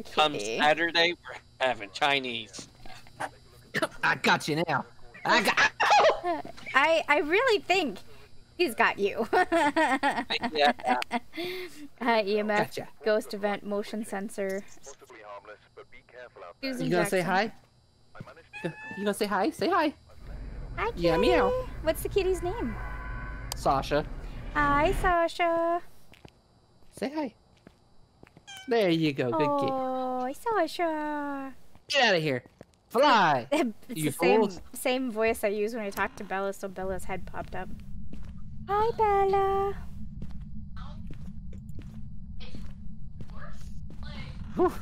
Poor Come. Saturday, we're having Chinese. I got you now. I got. I I really think he's got you. Yeah. uh, EMF, Gotcha. ghost event, motion sensor. Susan You gonna say hi? You gonna say hi? Say hi. Hi, kitty. Yeah, meow. What's the kitty's name? Sasha. Hi, Sasha. Say hi. There you go. Good kid. Oh, Sasha. Get out of here. Fly. it's You the same fools. same voice I use when I talk to Bella, so Bella's head popped up. Hi, Bella. Whew.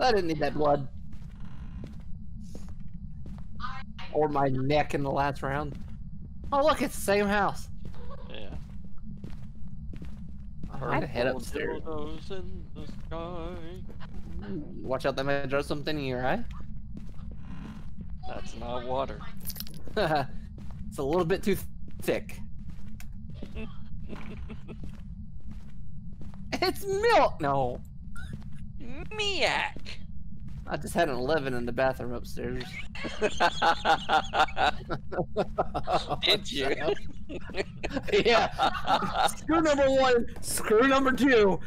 I didn't need that blood. Or my neck in the last round. Oh look, it's the same house. Yeah. Gonna head upstairs. in the sky. Watch out, that might draw something in your eye. That's not water. it's a little bit too thick. it's milk. No, Miak. I just had an 11 in the bathroom upstairs. Did you? yeah. Screw number one. Screw number two.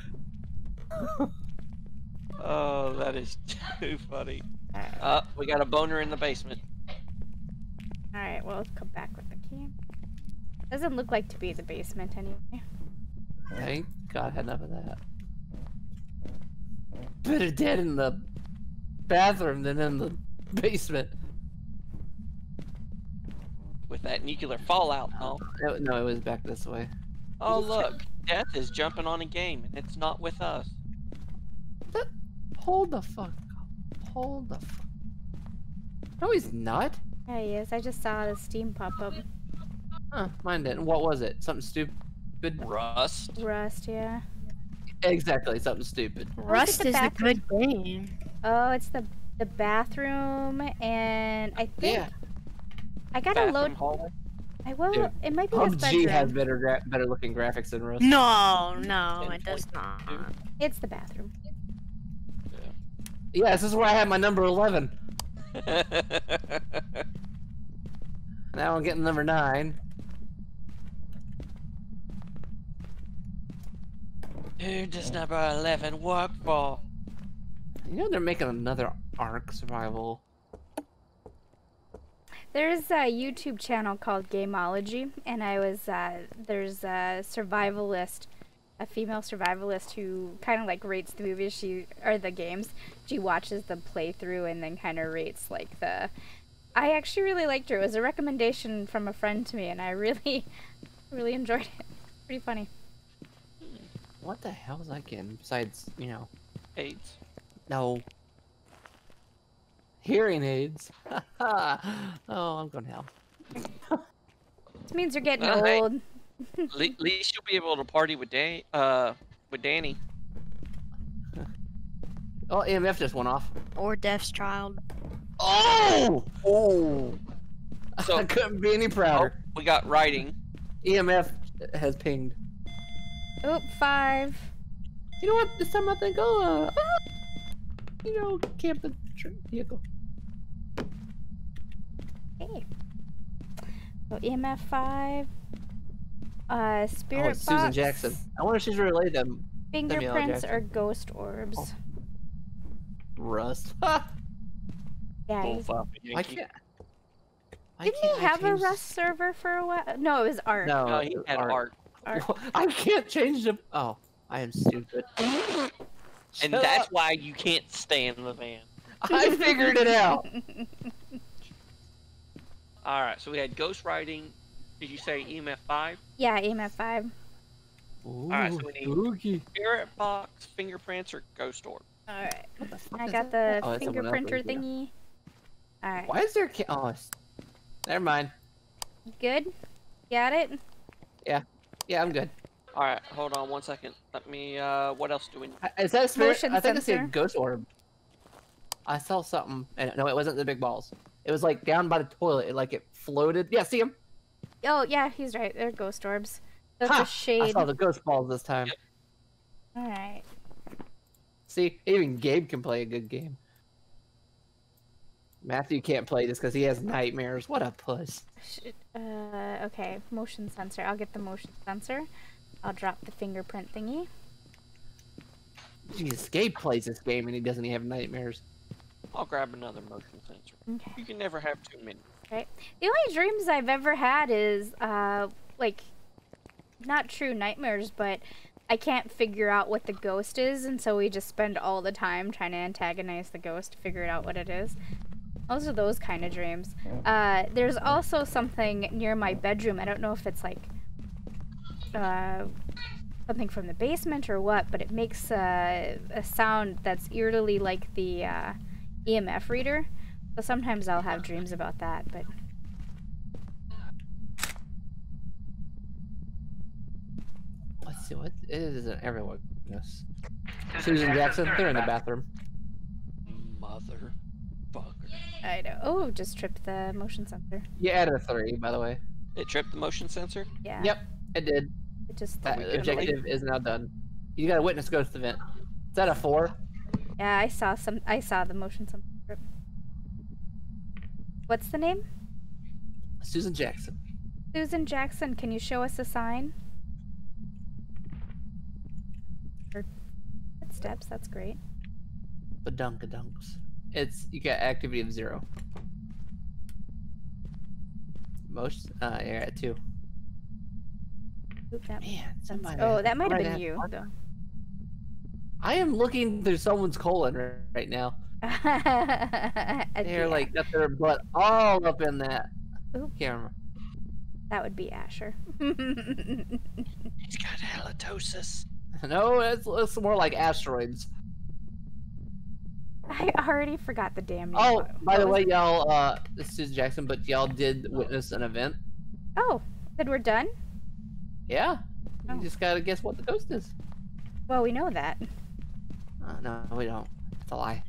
oh, that is too funny. Alright, Uh, we got a boner in the basement. Alright, well, let's come back with the key. Doesn't look like to be the basement anyway. Thank God I had enough of that. Better dead in the bathroom than in the basement. With that nuclear fallout, no. No, no, it was back this way. Oh, look. Death is jumping on a game, and it's not with us. Hold the fuck up. Hold the fuck. No, he's not. Yeah, he is. I just saw the steam pop up. Huh, mine didn't. What was it? Something stupid? Rust. Rust, yeah. Exactly, something stupid. Rust the is a good game. Oh, it's the the bathroom, and I think Yeah. I gotta Bathroom load. hallway. I will. Dude, It might be his PUBG bedroom. has better gra- better looking graphics than Rust. No, no, it does not. It's the bathroom. Yeah, this is where I had my number 11. Now I'm getting number 9. Who does number 11 work for? You know they're making another Ark survival. There's a YouTube channel called Gameology, and I was uh, there's a survivalist, a female survivalist who kind of like rates the movies she or the games. She watches the playthrough and then kind of rates like the. I actually really liked her. It was a recommendation from a friend to me, and I really, really enjoyed it. Pretty funny. What the hell is I getting besides, you know, AIDS. No. Hearing aids. oh, I'm going to hell. This means you're getting Well, hey. old. At least you'll be able to party with Dan- uh, with Danny. Oh, EMF just went off. Or Death's Child. Oh! Oh! So- I couldn't be any Oh, prouder. we got writing. EMF has pinged. Oop, five. You know what? This time I think, oh, uh, you know, camp the tr- vehicle. Okay. So EMF five. Uh, Oh, spirit it's Susan Jackson. I wonder if she's related to Fingerprints Jackson. or ghost orbs. Oh. Rust. Ha! Yeah. Bull he's- I can't. I Didn't can't- he I have a Rust server for a while? No, it was Ark. No, No, he had art. art. Art. I can't change the. Oh, I am stupid. And Shut that's up. why you can't stand the van. I figured it out. Alright, so we had ghost writing. Did you say EMF 5? Yeah, EMF five. Ooh, Alright, so we need- spooky. Spirit box, fingerprints, or ghost orb? All right. What the fuck I got the Oh, that's fingerprinter right thingy. All right. Why is there? Ca- oh, it's... never mind. Good. Got it. Yeah. Yeah, I'm good. Alright, hold on one second. Let me, uh, what else do we need? I- Is that a spirit? Motion I think I see a ghost orb. I saw something, and no, it wasn't the big balls. It was like down by the toilet. It, like it floated. Yeah, see him? Oh yeah, he's right. They're ghost orbs. That's Ha! a I shade. saw the ghost balls this time. Yep. All right. See, even Gabe can play a good game. Matthew can't play this because he has nightmares. What a puss. Uh, okay, motion sensor. I'll get the motion sensor. I'll drop the fingerprint thingy. Jeez, Gabe plays this game and he doesn't even have nightmares. I'll grab another motion sensor. Okay. You can never have too many. Right. The only dreams I've ever had is, uh, like, not true nightmares, but I can't figure out what the ghost is, and so we just spend all the time trying to antagonize the ghost to figure out what it is. Those are those kind of dreams. Uh, there's also something near my bedroom. I don't know if it's like uh, something from the basement or what, but it makes uh, a sound that's eerily like the uh, EMF reader. So sometimes I'll have dreams about that, but Let's see what it isn't everyone. Yes. Susan Jackson, they're in the bathroom. Motherfucker. I know. Oh, just tripped the motion sensor. You added a three, by the way. It tripped the motion sensor? Yeah. Yep, it did. Just. That objective is now done. You got a witness ghost event. Is that a four? Yeah, I saw some. I saw the motion Some. What's the name? Susan Jackson. Susan Jackson. Can you show us a sign? Or footsteps. That's great. Badunkadunks. It's you got activity of zero. Most uh you're at two. Oop, that- Man, somebody oh, that might have been you. Though. I am looking through someone's colon right now. They're like got their butt all up in that Oop. camera. that would be Asher. He's got halitosis. No, it's, it's more like asteroids. I already forgot the damn name. Oh, What- by the way, y'all, uh, this is Jackson, but y'all did witness an event. Oh, then we're done. Yeah. You Oh. just gotta guess what the ghost is. Well, we know that. Uh, no, we don't. It's a lie.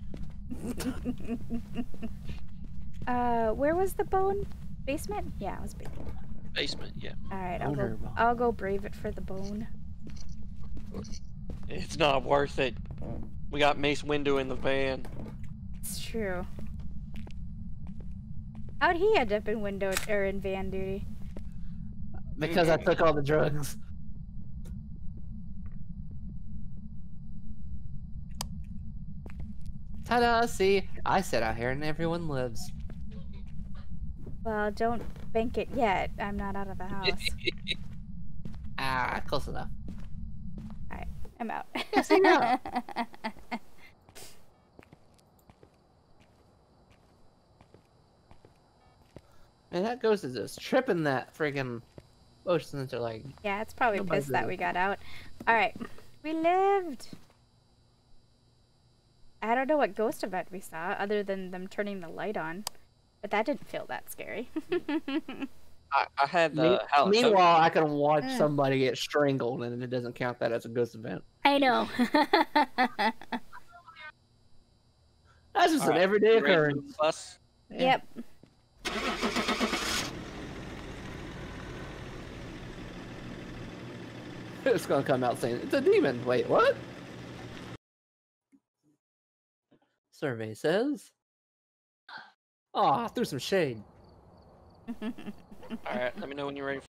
uh, where was the bone? Basement? Yeah, it was basement. Basement, yeah. All right, I'll Boner go. bone. I'll go brave it for the bone. It's not worth it. We got Mace Window in the van. It's true. How'd he end up in window or in van duty? Because I took all the drugs. Ta-da! See, I sit out here and everyone lives. Well, don't bank it yet. I'm not out of the house. Ah, close enough. Alright, I'm out. Yes, I know. Man, that ghost is just tripping that friggin' motion sensor like. yeah, it's probably Nobody's pissed that we got out. All right, we lived. I don't know what ghost event we saw other than them turning the light on, but that didn't feel that scary. I, I had Me- the halitosis. Meanwhile, I can watch Mm. somebody get strangled, and it doesn't count that as a ghost event. I know. That's just an Alright, everyday occurrence. the bus? Yeah. yep. It's gonna come out saying it's a demon. Wait, what? Survey says. Ah, oh, I threw some shade. Alright, let me know when you're ready